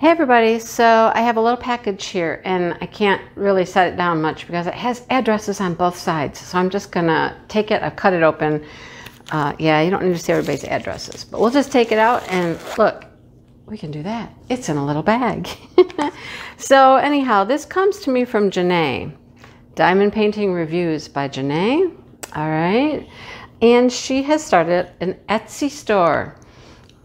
Hey everybody, so I have a little package here and I can't really set it down much because it has addresses on both sides. So I'm just gonna take it, I've cut it open. Uh, yeah, you don't need to see everybody's addresses, but we'll just take it out and look, we can do that. It's in a little bag. so anyhow, this comes to me from Jene. Diamond Painting Reviews by Jene. All right. And she has started an Etsy store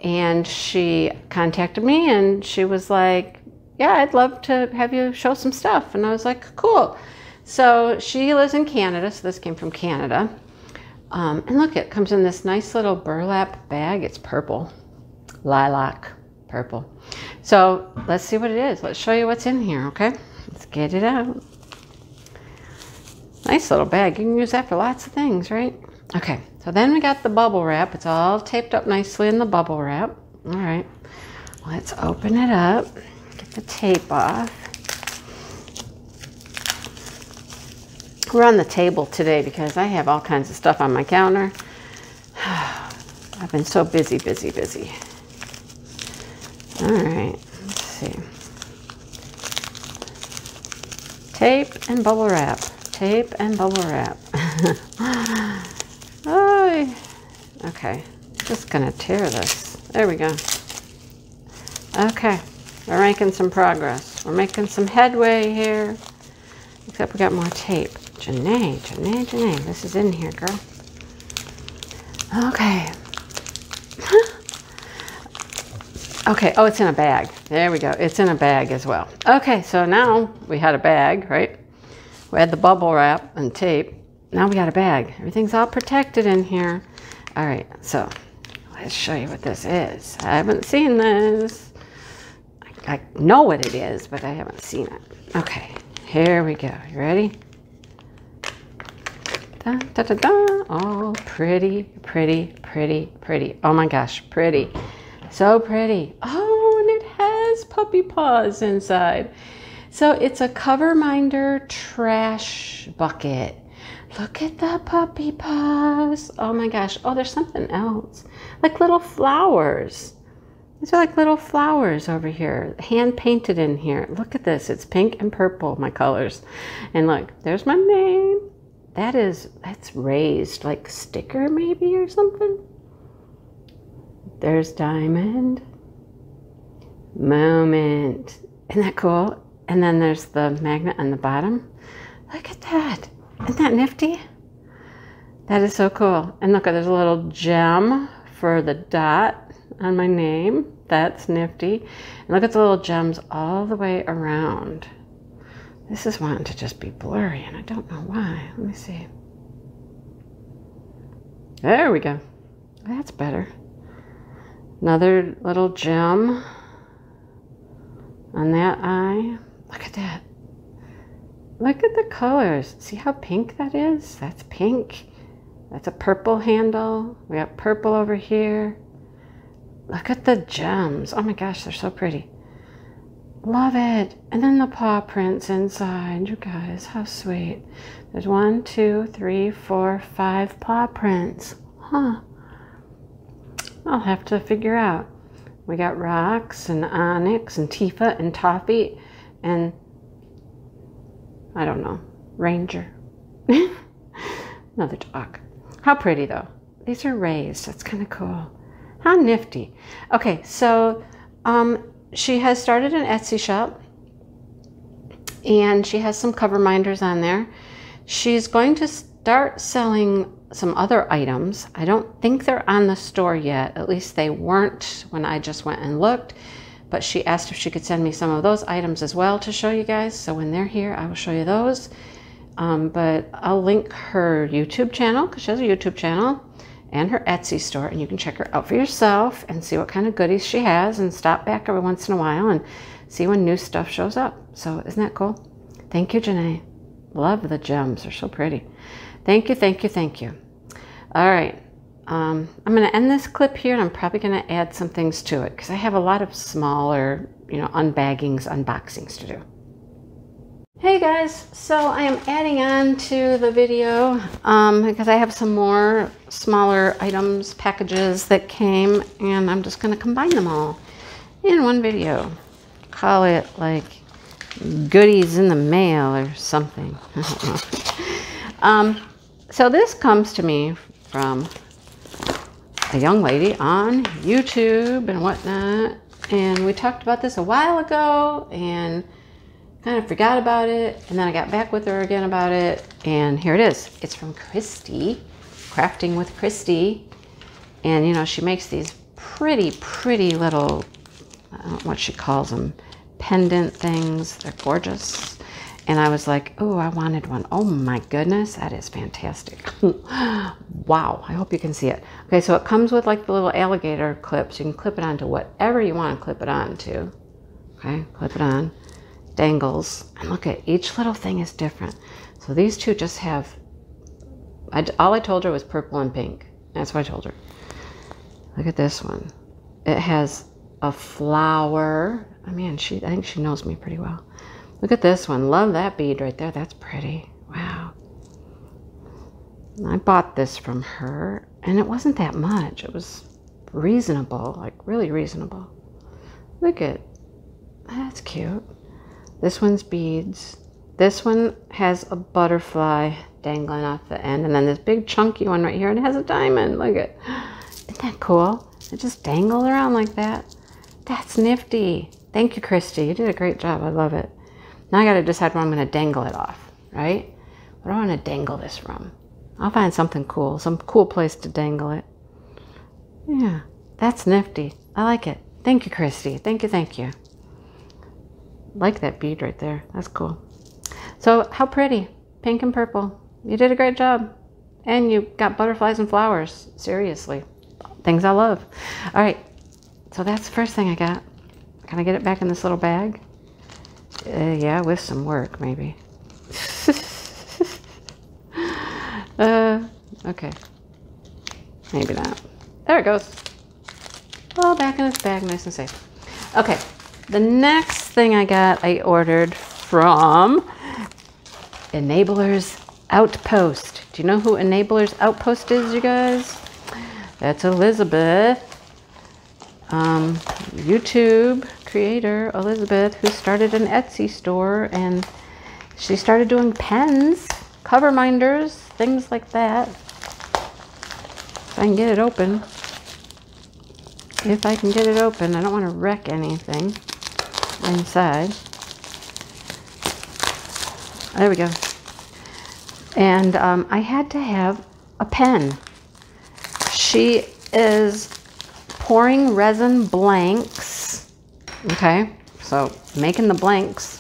and she contacted me and she was like, Yeah, I'd love to have you show some stuff. And I was like, Cool. So she lives in Canada, so this came from Canada. Um, and look, it comes in this nice little burlap bag. It's purple, lilac, purple. So let's see what it is. Let's show you what's in here, okay? Let's get it out. Nice little bag. You can use that for lots of things, right? Okay, so then we got the bubble wrap. It's all taped up nicely in the bubble wrap. All right, let's open it up, get the tape off. We're on the table today because I have all kinds of stuff on my counter. I've been so busy, busy, busy. All right, let's see. Tape and bubble wrap. Tape and bubble wrap. Oh, okay. Just gonna tear this. There we go. Okay, we're making some progress. We're making some headway here. Except we got more tape. Jene, Jene, Jene. This is in here, girl. Okay. okay, oh, it's in a bag. There we go. It's in a bag as well. Okay, so now we had a bag, right? We had the bubble wrap and tape now we got a bag. Everything's all protected in here. All right, so let's show you what this is. I haven't seen this. I, I know what it is, but I haven't seen it. Okay, here we go. You ready? Da, da, da, da. Oh, pretty, pretty, pretty, pretty. Oh my gosh, pretty. So pretty. Oh, and it has puppy paws inside. So it's a cover minder trash bucket. Look at the puppy paws. Oh my gosh. Oh, there's something else. Like little flowers. These are like little flowers over here, hand painted in here. Look at this. It's pink and purple, my colors. And look, there's my name. That is, that's raised, like sticker maybe or something. There's diamond. Moment. Isn't that cool? And then there's the magnet on the bottom. Look at that. Isn't that nifty? That is so cool. And look, there's a little gem for the dot on my name. That's nifty. And look at the little gems all the way around. This is wanting to just be blurry, and I don't know why. Let me see. There we go. That's better. Another little gem on that eye. Look at that. Look at the colors. See how pink that is? That's pink. That's a purple handle. We got purple over here. Look at the gems. Oh my gosh, they're so pretty. Love it. And then the paw prints inside. You guys, how sweet. There's one, two, three, four, five paw prints. Huh. I'll have to figure out. We got rocks and onyx and Tifa and toffee and I don't know, ranger. Another dog. How pretty though. These are raised. That's kind of cool. How nifty. Okay, so um, she has started an Etsy shop and she has some cover minders on there. She's going to start selling some other items. I don't think they're on the store yet. At least they weren't when I just went and looked but she asked if she could send me some of those items as well to show you guys. So when they're here, I will show you those. Um, but I'll link her YouTube channel because she has a YouTube channel and her Etsy store, and you can check her out for yourself and see what kind of goodies she has and stop back every once in a while and see when new stuff shows up. So isn't that cool? Thank you, Jene. Love the gems. They're so pretty. Thank you, thank you, thank you. All right. Um, I'm going to end this clip here and I'm probably going to add some things to it because I have a lot of smaller, you know, unbaggings, unboxings to do. Hey guys, so I am adding on to the video um, because I have some more smaller items, packages that came and I'm just going to combine them all in one video. call it like goodies in the mail or something. Um, so this comes to me from a young lady on YouTube and whatnot. And we talked about this a while ago and kind of forgot about it. And then I got back with her again about it. And here it is. It's from Kristi, Crafting with Kristi. And you know, she makes these pretty, pretty little, know what she calls them, pendant things. They're gorgeous. And I was like, oh, I wanted one. Oh my goodness, that is fantastic. wow, I hope you can see it. Okay, so it comes with like the little alligator clips. You can clip it onto whatever you want to clip it onto. Okay, clip it on. Dangles. And look at each little thing is different. So these two just have, I, all I told her was purple and pink. That's what I told her. Look at this one. It has a flower. Oh I mean, she, I think she knows me pretty well. Look at this one. Love that bead right there. That's pretty. Wow. I bought this from her, and it wasn't that much. It was reasonable, like really reasonable. Look at, that's cute. This one's beads. This one has a butterfly dangling off the end, and then this big chunky one right here, and it has a diamond. Look at, isn't that cool? It just dangled around like that. That's nifty. Thank you, Kristi. You did a great job. I love it. Now I got to decide where I'm going to dangle it off, right? Where do I want to dangle this from? I'll find something cool, some cool place to dangle it. Yeah, that's nifty. I like it. Thank you, Kristi. Thank you, thank you. Like that bead right there. That's cool. So how pretty. Pink and purple. You did a great job. And you got butterflies and flowers. Seriously. Things I love. All right. So that's the first thing I got. Can I get it back in this little bag? Uh, yeah, with some work, maybe. uh, okay. Maybe not. There it goes. All back in its bag, nice and safe. Okay, the next thing I got, I ordered from Enablers Outpost. Do you know who Enablers Outpost is, you guys? That's Elizabeth. Um, YouTube creator, Elizabeth, who started an Etsy store and she started doing pens, cover minders, things like that. If I can get it open. If I can get it open, I don't want to wreck anything inside. There we go. And um, I had to have a pen. She is pouring resin blanks. Okay, so making the blanks.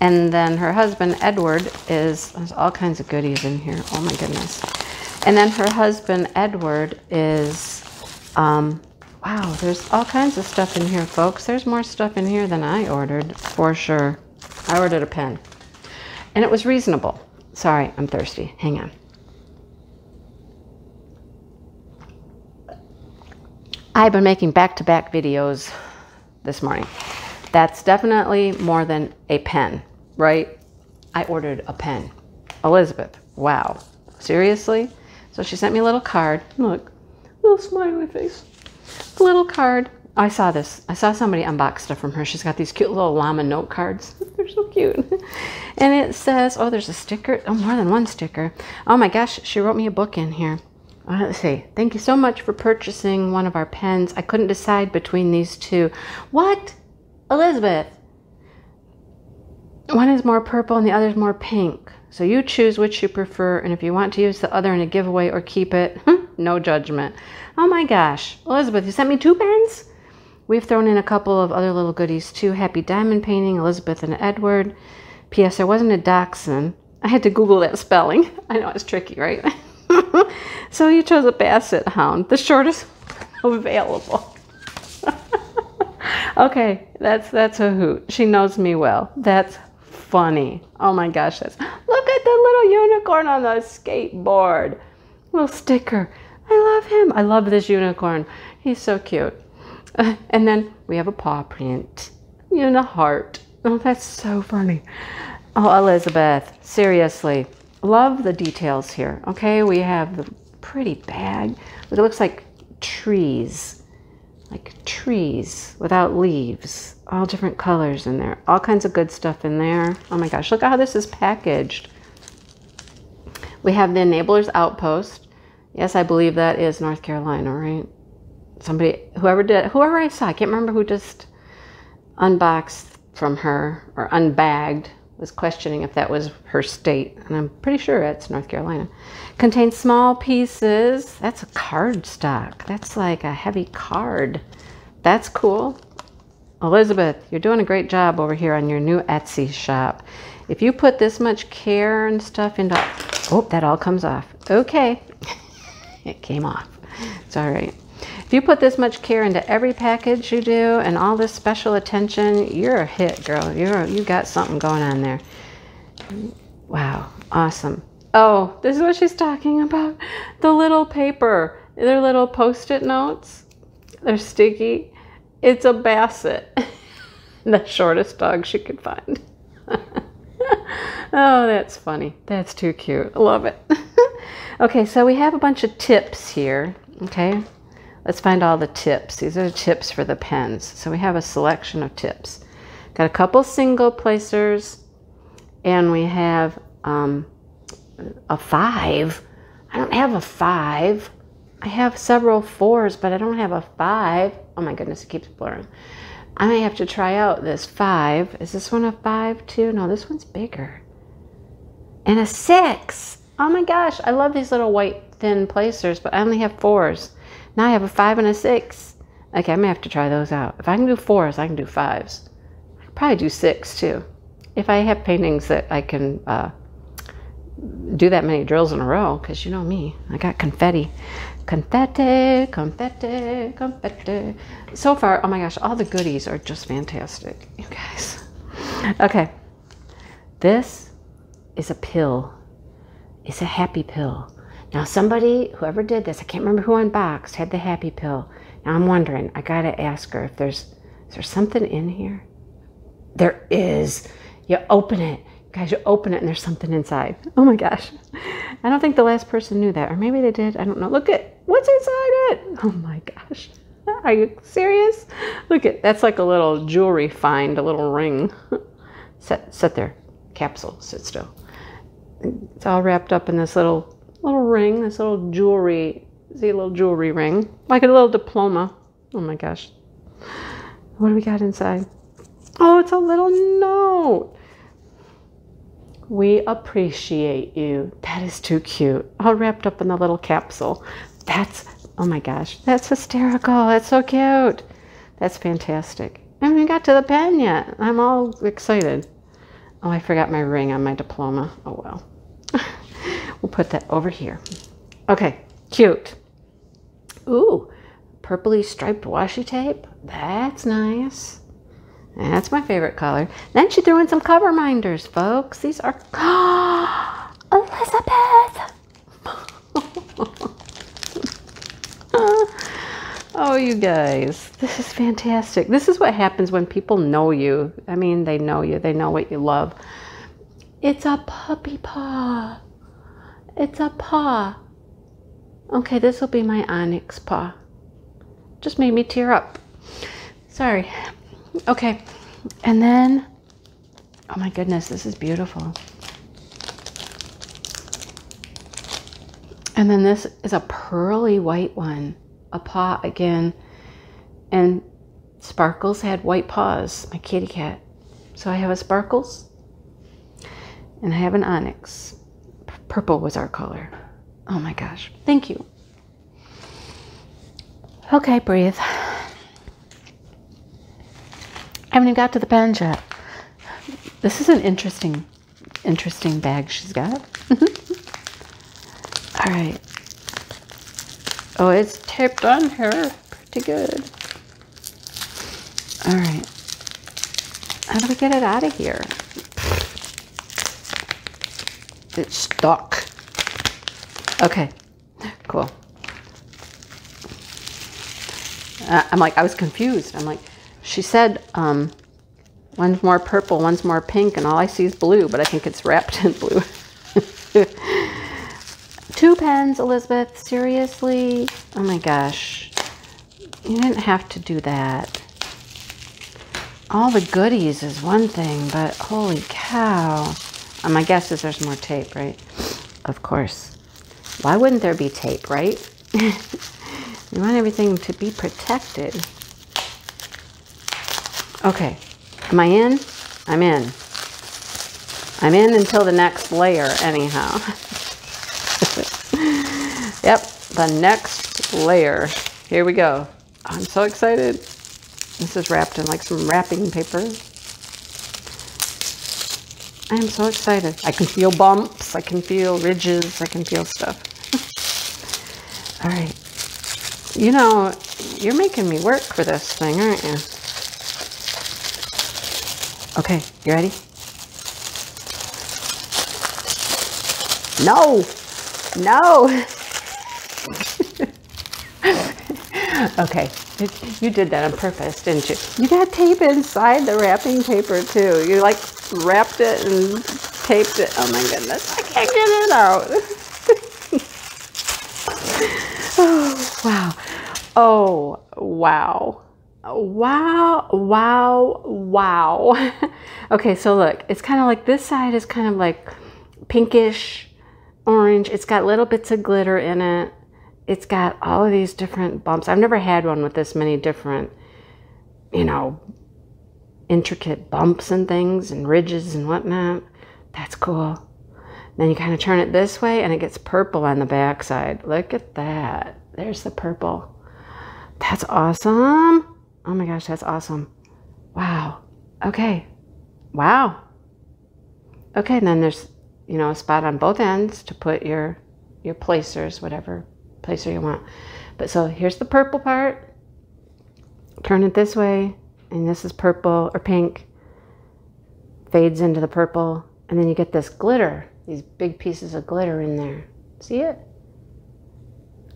And then her husband, Edward, is, there's all kinds of goodies in here. Oh my goodness. And then her husband, Edward, is, um, wow, there's all kinds of stuff in here, folks. There's more stuff in here than I ordered, for sure. I ordered a pen. And it was reasonable. Sorry, I'm thirsty. Hang on. I've been making back-to-back videos this morning. That's definitely more than a pen, right? I ordered a pen. Elizabeth, wow. Seriously? So she sent me a little card. Look, little smiley face. A little card. I saw this. I saw somebody unbox stuff from her. She's got these cute little llama note cards. They're so cute. and it says, oh, there's a sticker. Oh, more than one sticker. Oh my gosh, she wrote me a book in here. Uh, let's see. Thank you so much for purchasing one of our pens. I couldn't decide between these two. What? Elizabeth. One is more purple and the other is more pink. So you choose which you prefer, and if you want to use the other in a giveaway or keep it, no judgment. Oh my gosh. Elizabeth, you sent me two pens? We've thrown in a couple of other little goodies too. Happy Diamond Painting, Elizabeth and Edward. P.S. I wasn't a dachshund. I had to Google that spelling. I know it's tricky, right? so you chose a basset hound, the shortest available. okay, that's that's a hoot. She knows me well. That's funny. Oh my gosh, that's look at the little unicorn on the skateboard. Little sticker. I love him. I love this unicorn. He's so cute. Uh, and then we have a paw print and a heart. Oh, that's so funny. Oh, Elizabeth, seriously, love the details here. Okay, we have the pretty bag. It looks like trees, like trees without leaves, all different colors in there, all kinds of good stuff in there. Oh my gosh, look how this is packaged. We have the Enablers Outpost. Yes, I believe that is North Carolina, right? Somebody, whoever did, whoever I saw, I can't remember who just unboxed from her or unbagged was questioning if that was her state, and I'm pretty sure it's North Carolina. Contains small pieces. That's a card stock. That's like a heavy card. That's cool. Elizabeth, you're doing a great job over here on your new Etsy shop. If you put this much care and stuff into, oh, that all comes off. Okay, it came off. It's all right. You put this much care into every package you do and all this special attention, you're a hit, girl. You're you got something going on there. Wow, awesome. Oh, this is what she's talking about. The little paper. They're little post-it notes. They're sticky. It's a basset. the shortest dog she could find. oh, that's funny. That's too cute. I love it. okay, so we have a bunch of tips here. Okay, let's find all the tips. These are the tips for the pens. So we have a selection of tips. Got a couple single placers, and we have um, a five. I don't have a five. I have several fours, but I don't have a five. Oh my goodness, it keeps blurring. I may have to try out this five. Is this one a five too? No, this one's bigger. And a six. Oh my gosh, I love these little white thin placers, but I only have fours. Now I have a five and a six. Okay, I'm gonna have to try those out. If I can do fours, I can do fives. I could probably do six too. If I have paintings that I can uh, do that many drills in a row, because you know me, I got confetti. Confetti, confetti, confetti. So far, oh my gosh, all the goodies are just fantastic, you guys. Okay, this is a pill. It's a happy pill. Now, somebody, whoever did this, I can't remember who unboxed, had the happy pill. Now, I'm wondering, I gotta ask her if there's, is there something in here? There is. You open it. Guys, you open it and there's something inside. Oh my gosh. I don't think the last person knew that. Or maybe they did. I don't know. Look at what's inside it. Oh my gosh. Are you serious? Look at that's like a little jewelry find, a little ring. Sit sit there. Capsule. Sit still. It's all wrapped up in this little little ring, this little jewelry. See a little jewelry ring. Like a little diploma. Oh my gosh. What do we got inside? Oh, it's a little note. We appreciate you. That is too cute. All wrapped up in the little capsule. That's, oh my gosh, that's hysterical. That's so cute. That's fantastic. I haven't got to the pen yet. I'm all excited. Oh, I forgot my ring on my diploma. Oh well. we'll put that over here. Okay, cute. Ooh, purpley striped washi tape. That's nice. That's my favorite color. Then she threw in some cover minders, folks. These are Elizabeth. Oh, you guys, this is fantastic. This is what happens when people know you. I mean, they know you. They know what you love. It's a puppy paw. It's a paw. Okay, this will be my onyx paw. Just made me tear up. Sorry. Okay, and then, oh my goodness, this is beautiful. And then this is a pearly white one, a paw again. And Sparkles had white paws, my kitty cat. So I have a Sparkles and I have an Onyx. Purple was our color. Oh my gosh, thank you. Okay, breathe. I haven't even got to the pens yet. This is an interesting, interesting bag she's got. All right. Oh, it's taped on here pretty good. All right. How do we get it out of here? It's stuck. Okay, cool. I'm like, I was confused. I'm like, she said um, one's more purple, one's more pink, and all I see is blue, but I think it's wrapped in blue. Two pens, Elizabeth. Seriously? Oh my gosh. you didn't have to do that. All the goodies is one thing, but holy cow. Uh, my guess is there's more tape, right? Of course. Why wouldn't there be tape, right? you want everything to be protected. Okay, am I in? I'm in. I'm in until the next layer anyhow. yep, the next layer. Here we go. I'm so excited. This is wrapped in like some wrapping paper. I am so excited. I can feel bumps. I can feel ridges. I can feel stuff. All right. You know, you're making me work for this thing, aren't you? Okay, you ready? No! No! okay, you did that on purpose, didn't you? You got tape inside the wrapping paper too. You like wrapped it and taped it. Oh my goodness, I can't get it out. oh, wow. Oh, wow. Wow, wow, wow. okay, so look, it's kind of like this side is kind of like pinkish orange. It's got little bits of glitter in it. It's got all of these different bumps. I've never had one with this many different, you know, intricate bumps and things and ridges and whatnot. That's cool. Then you kind of turn it this way and it gets purple on the backside. Look at that. There's the purple. That's awesome. Oh my gosh, that's awesome. Wow. Okay. Wow. Okay, and then there's, you know, a spot on both ends to put your your placers, whatever placer you want. But so here's the purple part. Turn it this way, and this is purple or pink. Fades into the purple, and then you get this glitter, these big pieces of glitter in there. See it?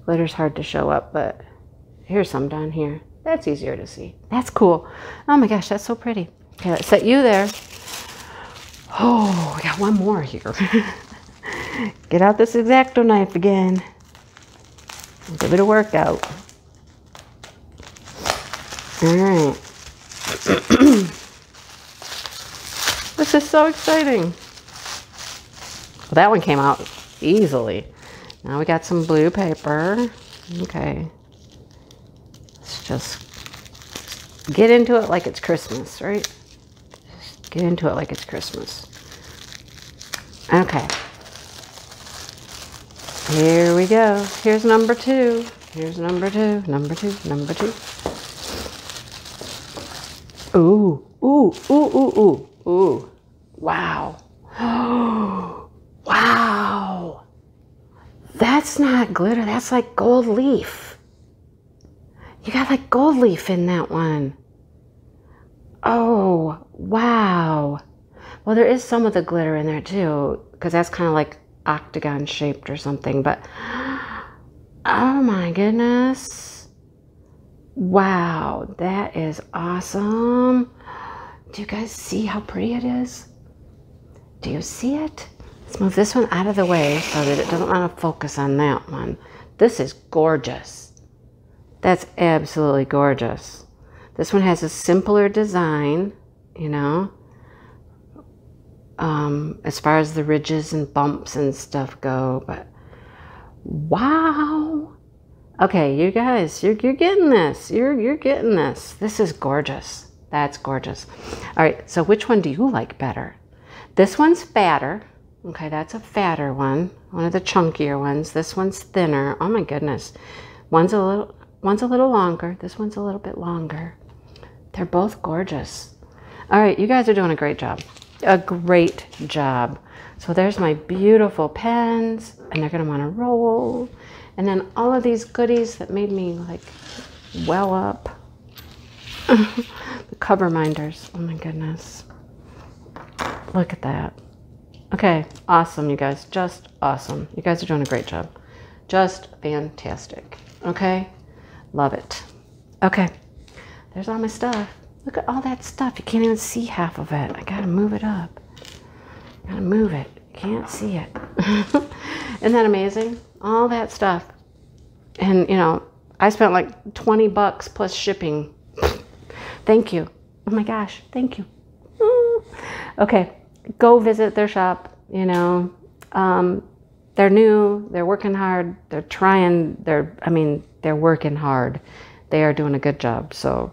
Glitter's hard to show up, but here's some down here. That's easier to see. That's cool. Oh my gosh, that's so pretty. Okay, let's set you there. Oh, we got one more here. Get out this X-Acto knife again. Give it a workout. All right. this is so exciting. Well, that one came out easily. Now we got some blue paper. Okay Let's just get into it like it's Christmas, right? Just get into it like it's Christmas. Okay. Here we go. Here's number two. Here's number two, number two, number two. Ooh, ooh, ooh, ooh, ooh, ooh. Wow. wow. That's not glitter. That's like gold leaf. You got like gold leaf in that one. Oh, wow. Well, there is some of the glitter in there too, because that's kind of like octagon shaped or something. But oh my goodness. Wow, that is awesome. Do you guys see how pretty it is? Do you see it? Let's move this one out of the way so that it doesn't want to focus on that one. This is gorgeous. That's absolutely gorgeous. This one has a simpler design, you know, um, as far as the ridges and bumps and stuff go, but wow. Okay, you guys, you're, you're getting this. You're, you're getting this. This is gorgeous. That's gorgeous. All right, so which one do you like better? This one's fatter. Okay, that's a fatter one, one of the chunkier ones. This one's thinner. Oh my goodness. One's a little, One's a little longer. This one's a little bit longer. They're both gorgeous. All right, you guys are doing a great job. A great job. So there's my beautiful pens, and they're going to want to roll. And then all of these goodies that made me like well up. the cover minders. Oh my goodness. Look at that. Okay, awesome, you guys. Just awesome. You guys are doing a great job. Just fantastic. Okay? Love it. Okay, there's all my stuff. Look at all that stuff. You can't even see half of it. I gotta move it up. Gotta move it. Can't see it. Isn't that amazing? All that stuff. And, you know, I spent like 20 bucks plus shipping. thank you. Oh my gosh, thank you. Okay, go visit their shop. You know, um, they're new, they're working hard, they're trying, they're, I mean, they're working hard. They are doing a good job. So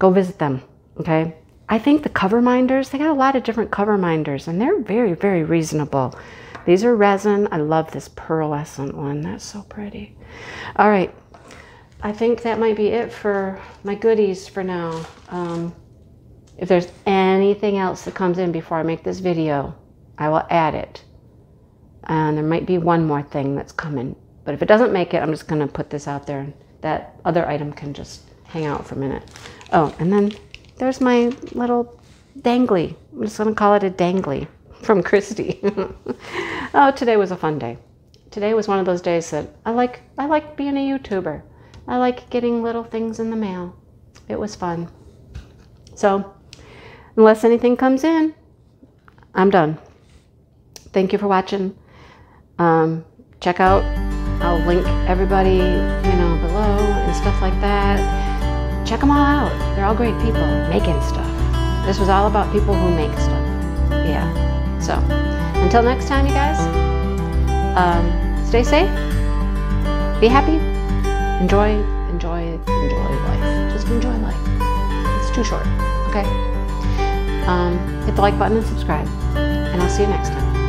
go visit them. Okay. I think the cover minders, they got a lot of different cover minders and they're very, very reasonable. These are resin. I love this pearlescent one. That's so pretty. All right. I think that might be it for my goodies for now. Um, if there's anything else that comes in before I make this video, I will add it. And there might be one more thing that's coming. But if it doesn't make it, I'm just going to put this out there. That other item can just hang out for a minute. Oh, and then there's my little dangly. I'm just going to call it a dangly from Kristi. oh, today was a fun day. Today was one of those days that I like I like being a YouTuber. I like getting little things in the mail. It was fun. So, unless anything comes in, I'm done. Thank you for watching. Um, check out, I'll link everybody, you know, below and stuff like that. Check them all out. They're all great people making stuff. This was all about people who make stuff. Yeah. So, until next time, you guys, um, stay safe, be happy, enjoy, enjoy, enjoy life. Just enjoy life. It's too short, okay? Um, hit the like button and subscribe, and I'll see you next time.